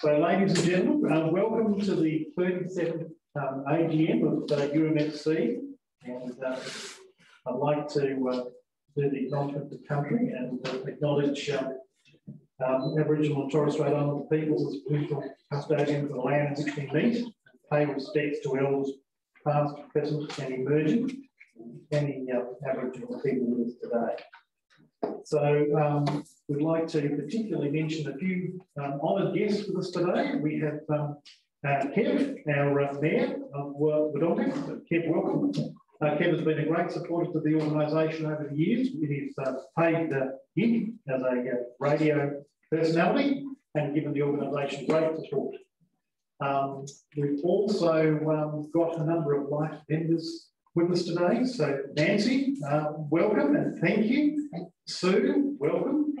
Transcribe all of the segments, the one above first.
So, ladies and gentlemen, uh, welcome to the 37th um, AGM of uh, UMFC. And uh, I'd like to uh, do the acknowledgement of the country and uh, acknowledge um, um, Aboriginal and Torres Strait Islander peoples as political custodians of the land which we meet, and pay respects to elders past, present, and emerging, any uh, Aboriginal people with us today. So um, we'd like to particularly mention a few um, honoured guests with us today. We have um, uh, Kev, our uh, mayor of Wodonga. Kev, welcome. Uh, Kev has been a great supporter to the organisation over the years with his uh, paid gig as a uh, radio personality and given the organisation great support. Um, we've also um, got a number of life members with us today. So Nancy, uh, welcome and thank you. Sue, welcome.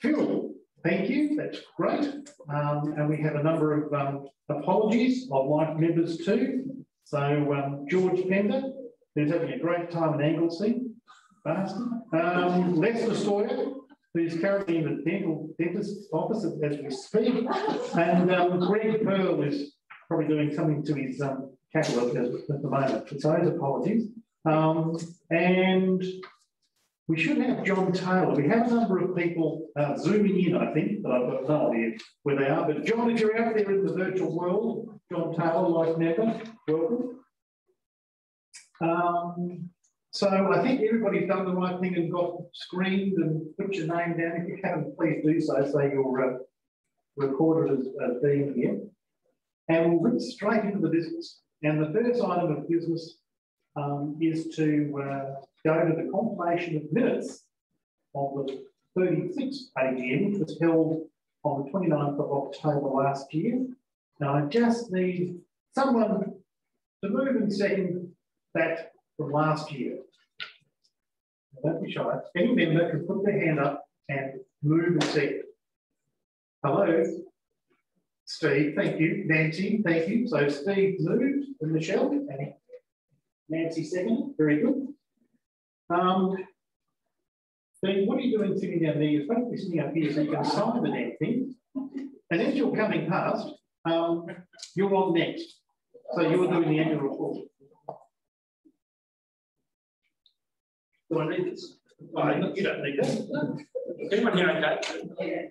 Phil, thank you. That's great. Um, and we have a number of um, apologies of life members too. So um, George Pender, who's having a great time in Anglesea, bastard. Um, Lester Sawyer, who's currently in the dental dentist's office as we speak. And um, Greg Pearl is probably doing something to his um, at, at the moment. So his apologies. Um, and we should have John Taylor. We have a number of people uh, zooming in, I think, but I've got no idea where they are. But John, if you're out there in the virtual world, John Taylor, like never, welcome. Um, so I think everybody's done the right thing and got screened and put your name down. If you haven't, please do so, so you're uh, recorded as, as being here. And we'll get straight into the business. And the first item of business um, is to uh, go to the compilation of minutes of the 36th AGM, which was held on the 29th of October last year. Now, I just need someone to move and second that from last year. Don't be shy. Any member can put their hand up and move and second. Hello? Steve, thank you. Nancy, thank you. So Steve moved and Michelle Nancy second. Very good. Um, what are you doing sitting down there? You're supposed to be sitting up here so you can sign the damn thing. And as you're coming past, um, you're on next. So you're doing the annual report. Do I need this? Oh, you don't need this. Anyone here okay? Yeah.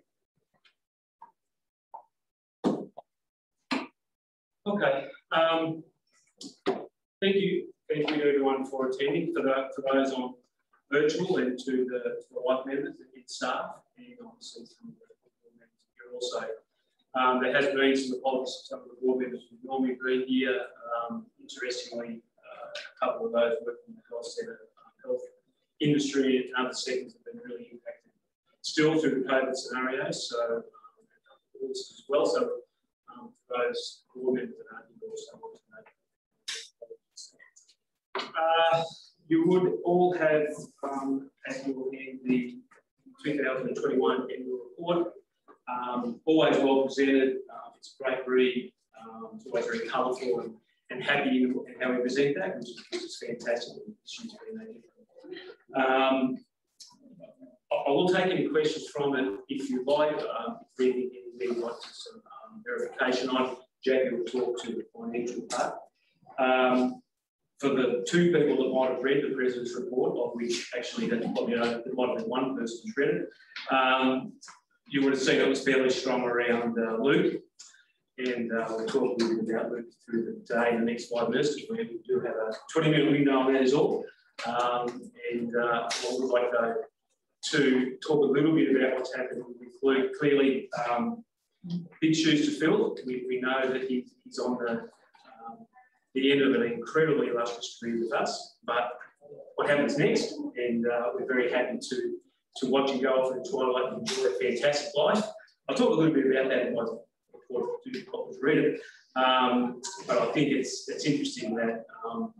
Okay. Um, thank you. Thank you to everyone for attending, for, the, for those on virtual and to the, to the members and staff, and obviously some of the members here also. Um, there has been some apologies from some of the board members who normally be here. Um, interestingly, uh, a couple of those working in the health centre, uh, health industry and other sectors have been really impacted still through the COVID scenario. So um, as well. So um, for those board members that aren't here also want to make you would all have um, at your hand the 2021 annual report. Um, always well presented. Um, it's great read. Um, it's always very colourful and, and happy in, in, how we present that, which is, which is fantastic. Um, I will take any questions from it if you like. Uh, if anything like some um, verification on, Jackie will talk to the financial part. Um, for the two people that might have read the President's report, of which actually that's probably there might have been one person who's read it, um, you would have seen it was fairly strong around uh, Luke. And uh, we'll talk a little bit about Luke through the day in the next five minutes because we do have a 20 minute window on that as all. Um, and uh, I would like to, to talk a little bit about what's happened with Luke. Clearly, um, big shoes to fill. We, we know that he, he's on the, the end of an incredibly illustrious career with us, but what happens next? And uh, we're very happy to, to watch him go off in the twilight and enjoy a fantastic life. I'll talk a little bit about that in my report to was read it. Um, but I think it's, it's interesting that um,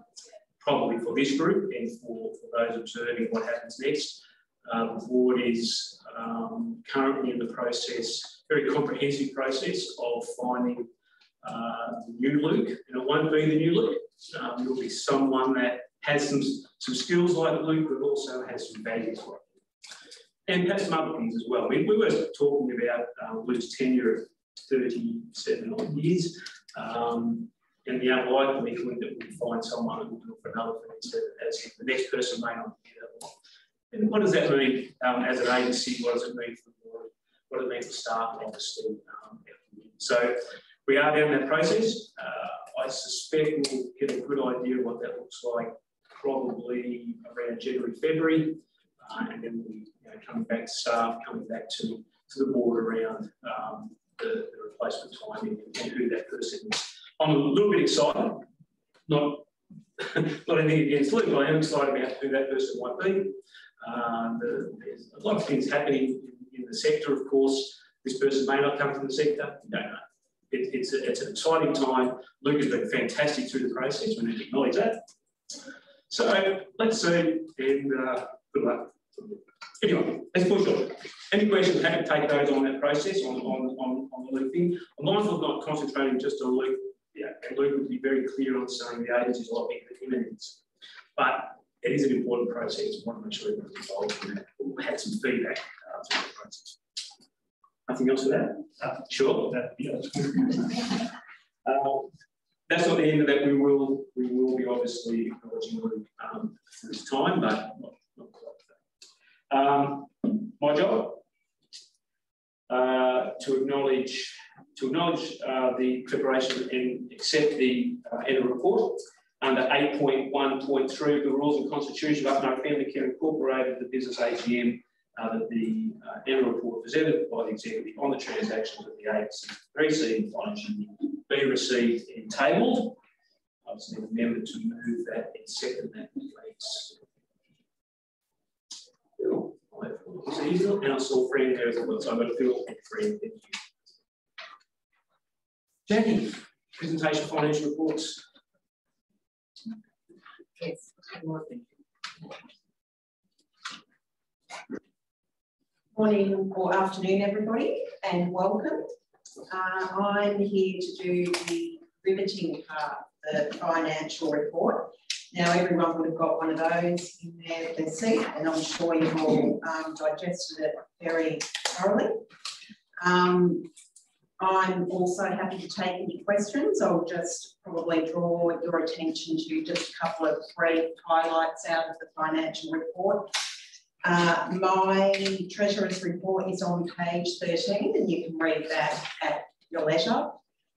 probably for this group and for, for those observing what happens next, uh, the board is um, currently in the process, very comprehensive process of finding uh, new Luke, and it won't be the new Luke. Um, it'll be someone that has some, some skills like Luke, but also has some values like Luke. And perhaps some other things as well. We, we were talking about uh, Luke's tenure of 37 odd years. Um, and the unlikely that we find someone who will look for another thing as if the next person may not be that one. And what does that mean um, as an agency? What does it mean for the board? What does it mean for staff, obviously? Um, so we are down that process. Uh, I suspect we'll get a good idea of what that looks like probably around January, February. Uh, and then we you know, coming back to staff, coming back to, to the board around um, the, the, replacement timing and who that person is. I'm a little bit excited, not, not anything against Luke, but I am excited about who that person might be. Uh, the, there's a lot of things happening in, in, the sector, of course. This person may not come from the sector, we don't know. It, it's, a, it's an exciting time. Luke has been fantastic through the process, we need to acknowledge that. So let's see, and uh, good luck. Anyway, let's push on. Any questions, happy to take those on that process, on, on, on, on the Luke thing. I'm mindful of not concentrating just on Luke. Yeah, and Luke would be very clear on saying the agency is a lot bigger than him is. But it is an important process. I want to make sure everyone's involved in that. We'll have some feedback uh, through the process. Nothing else for that? Uh, sure. That, yeah. uh, that's not the end of that. We will we will be obviously acknowledging um, for his time, but not, not quite. Um, my job uh, to acknowledge to acknowledge uh, the preparation and accept the uh, annual report under 8.1.3 of the Rules and Constitution of Upper Murray Family Care Incorporated, the business AGM, uh, that the uh, annual report presented by the executive on the transactions of the agency preceding financial be received and tabled. I just need a member to move that and second that, please. And got Phil and Fran. Thank you. Jackie, presentation financial reports. Yes. Good morning or afternoon, everybody, and welcome. Uh, I'm here to do the riveting part, the financial report. Now, everyone would have got one of those in their, their seat, and I'm sure you've all um, digested it very thoroughly. Um, I'm also happy to take any questions. I'll just probably draw your attention to just a couple of brief highlights out of the financial report. Uh, my Treasurer's report is on page 13 and you can read that at your leisure.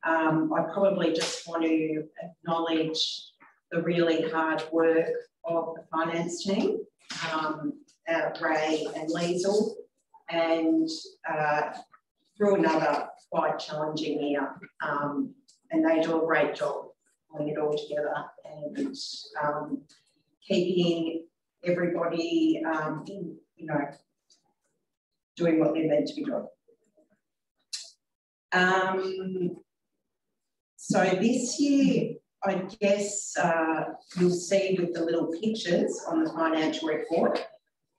Um, I probably just want to acknowledge the really hard work of the finance team, um, uh, Ray and Liesl, and uh, through another quite challenging year. Um, and they do a great job pulling it all together and um, keeping everybody um, in, you know, doing what they're meant to be doing. Um, so this year, I guess uh, you'll see with the little pictures on the financial report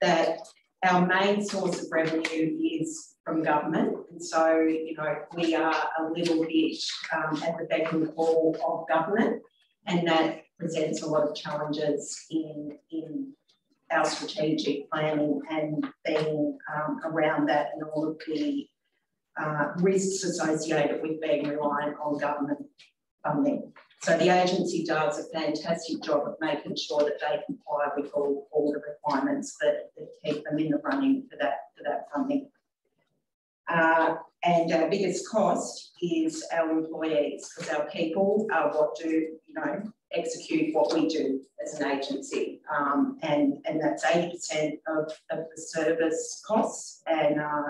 that our main source of revenue is from government. And so, you know, we are a little bit um, at the beck and call of government, and that presents a lot of challenges in, in our strategic planning and being um, around that and all of the uh, risks associated with being reliant on government funding. So the agency does a fantastic job of making sure that they comply with all, all the requirements that, that keep them in the running for that, for that funding. Uh, and our biggest cost is our employees because our people are what do, you know, execute what we do as an agency. Um, and, and that's 80% of, of the service costs. And uh,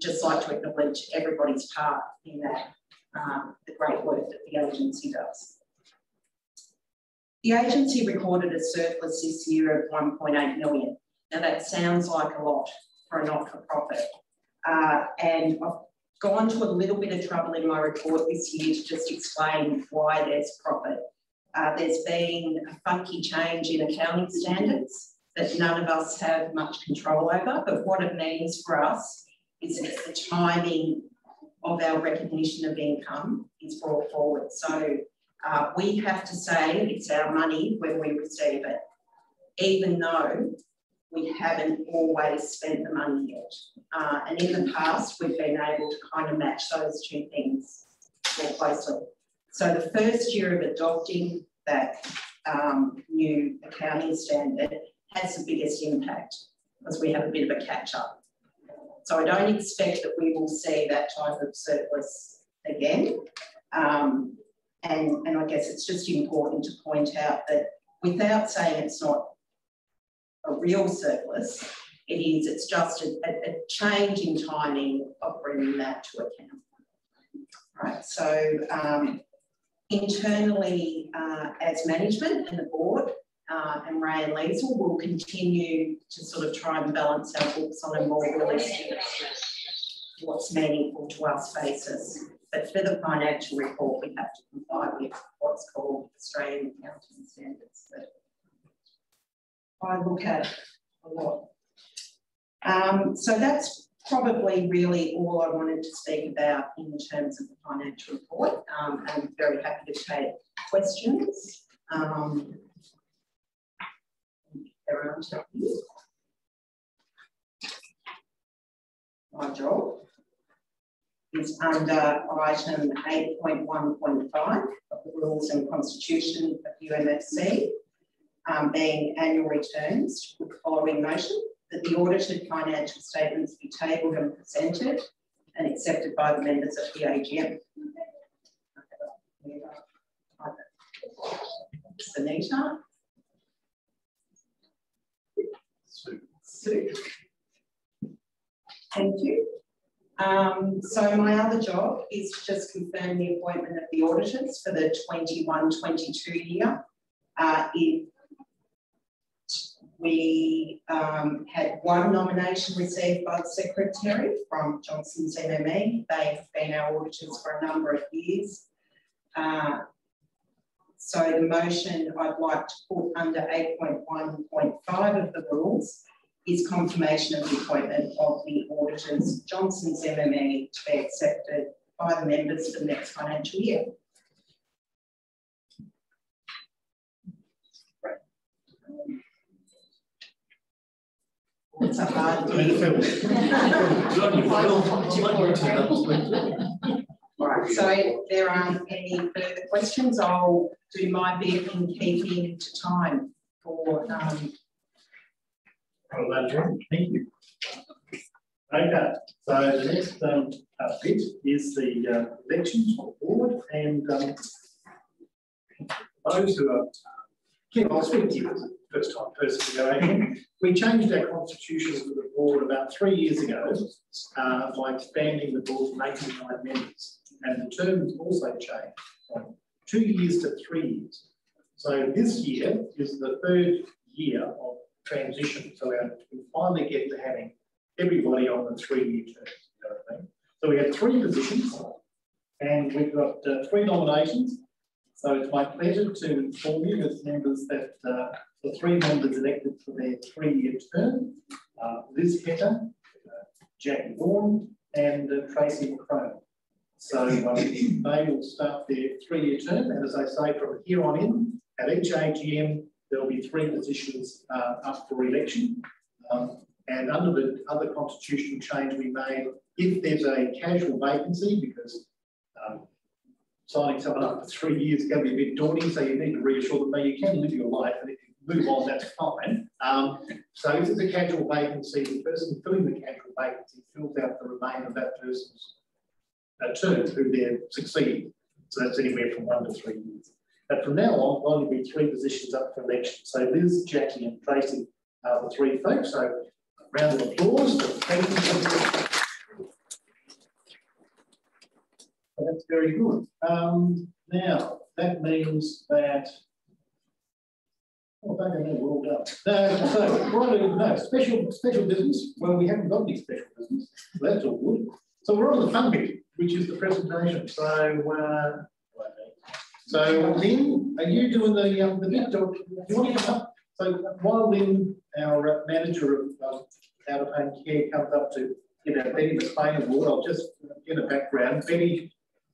just like to acknowledge everybody's part in that, um, the great work that the agency does. The agency recorded a surplus this year of 1.8 million. Now that sounds like a lot for a not-for-profit. Uh, and I've gone to a little bit of trouble in my report this year to just explain why there's profit. Uh, there's been a funky change in accounting standards that none of us have much control over, but what it means for us is that the timing of our recognition of income is brought forward. So uh, we have to say it's our money when we receive it, even though we haven't always spent the money yet. Uh, and in the past, we've been able to kind of match those two things more closely. So the first year of adopting that um, new accounting standard has the biggest impact because we have a bit of a catch up. So I don't expect that we will see that type of surplus again. Um, and, and I guess it's just important to point out that without saying it's not a real surplus, it is, it's just a, a, change in timing of bringing that to account. Right, so um, internally uh, as management and the board uh, and Ray and Liesl will continue to sort of try and balance our books on a more realistic, what's meaningful to us basis. But for the financial report, we have to comply with what's called Australian accounting standards that I look at a lot. Um, so that's probably really all I wanted to speak about in terms of the financial report. Um, I'm very happy to take questions. Um, around My job is under item 8.1.5 of the Rules and Constitution of UMFC, um, being annual returns, with the following motion that the audited financial statements be tabled and presented and accepted by the members of the AGM. Anita. Sue. Thank you. Um, so my other job is to just confirm the appointment of the auditors for the 21-22 year. Uh, we um, had one nomination received by the Secretary from Johnson's MME. They've been our auditors for a number of years. Uh, so the motion I'd like to put under 8.1.5 of the rules is confirmation of the appointment of the auditors Johnson's MME to be accepted by the members for the next financial year. It's a hard Right, so there aren't any further questions. I'll do my bit in keeping to time for um, Thank you. Okay, so the next um, uh, bit is the uh, elections for board and um, those who are, Kim, I'll speak to you as a first time person going. We changed our constitution with the board about three years ago uh, by expanding the board from 89 members. And the terms also changed from two years to three years. So this year is the third year of transition. So we finally get to having everybody on the three-year term. You know I mean? So we have three positions and we've got uh, three nominations. So it's my pleasure to inform you as members that uh, the three members elected for their three-year term, uh, Liz Hetter, uh, Jackie Vaughan, and uh, Tracy McCrone. So um, they will start their three-year term, and as I say, from here on in, at each AGM, there will be three positions uh, up for election. Um, and under the other constitutional change we made, if there's a casual vacancy, because um, signing someone up for three years is going to be a bit daunting, so you need to reassure them that you can live your life, and if you move on, that's fine. Um, so if there's a casual vacancy, the person filling the casual vacancy fills out the remainder of that person's uh, term who they're succeeding. So that's anywhere from one to three years. But from now on, there'll only be three positions up for election. So Liz, Jackie, and Tracy are the three folks. So a round of applause. Thank you. That's very good. Um, now, that means that Oh, we're all done. No, so, no, special, special business. Well, we haven't got any special business. that's all good. So we're on the fun bit, which is the presentation. So, uh, so Lynne, are you doing the um, the bit? Do you want to come up? So while Lynne, our manager of um, out of home care, comes up to get our Betty McLean award, I'll just get a background. Betty,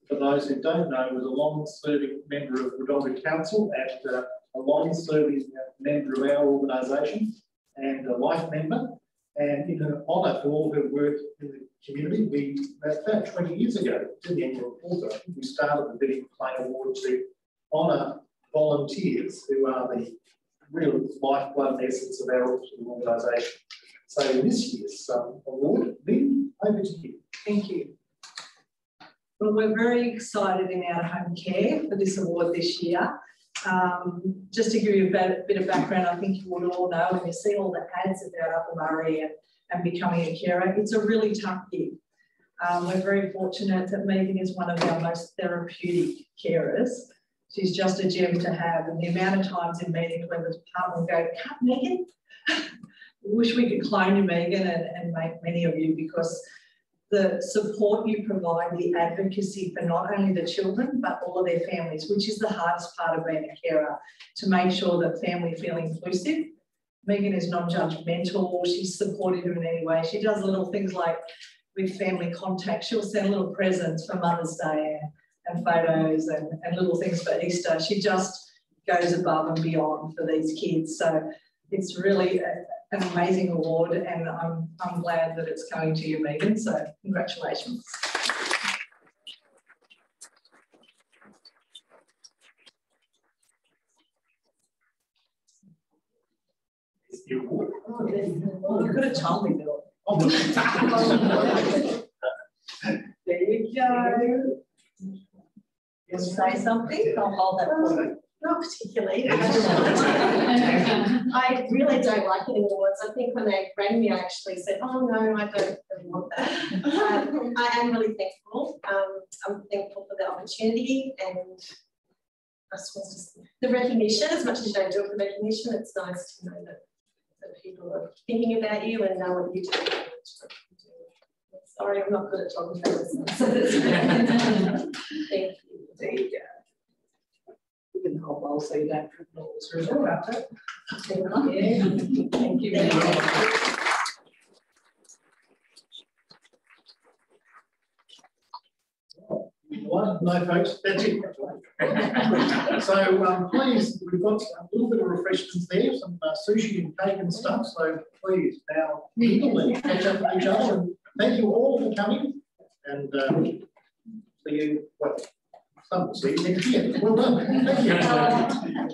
for those who don't know, was a long-serving member of Wodonga Council and uh, a long-serving member of our organisation. and a life member. And in honour for all her work in the community, we, about 20 years ago, in the annual report, we started the Betty McLean Award to honour volunteers who are the real lifeblood and essence of our organisation. So this year's um, award, Lynne, over to you. Thank you. Well, we're very excited in our home care for this award this year. Um, just to give you a bit, bit, of background, I think you would all know when you see all the ads about Upper Murray and, and becoming a carer, it's a really tough gig. Um, we're very fortunate that Meaghan is one of our most therapeutic carers. She's just a gem to have. And the amount of times in meetings where the department will go, cut Meaghan. Wish we could clone you, Meaghan, and, and make many of you because the support you provide, the advocacy for not only the children, but all of their families, which is the hardest part of being a carer, to make sure that family feel inclusive. Meaghan is non-judgmental, she's supportive in any way. She does little things like with family contact, she'll send little presents for Mother's Day and, photos and, and little things for Easter. She just goes above and beyond for these kids. So it's really an amazing award and I'm, I'm glad that it's coming to you, Meaghan. So congratulations. Oh, you could have told me, Bill. Oh, there you go. You say something? I'll hold that for you. Not particularly. I really don't like getting awards. I think when they rang me, I actually said, oh no, I don't really want that. Um, I am really thankful. Um, I'm thankful for the opportunity and I suppose just the recognition, as much as you don't do it for recognition, it's nice to know that, that people are thinking about you and know what you do. Sorry, I'm not good at talking about this. Thank you. There you go can help also that through about it. Yeah. Thank you very much. One, no, folks, that's it. so um, please, we've got a little bit of refreshments there, some uh, sushi and cake and stuff. So please now mingle and catch up with each other. And thank you all for coming. And uh, see you. Well, some see you next year. Well done. Thank you. Uh,